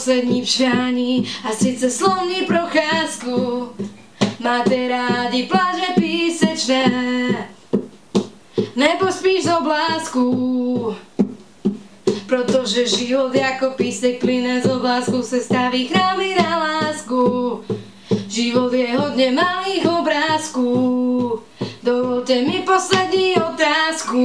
Poslední přání a sice slovní procházku. Máte rádi pláže písečné, nebo spíš z oblázku, Protože život jako písek plyne z oblázku, se staví chrámy na lásku. Život je hodně malých obrázků, dovolte mi poslední otázku.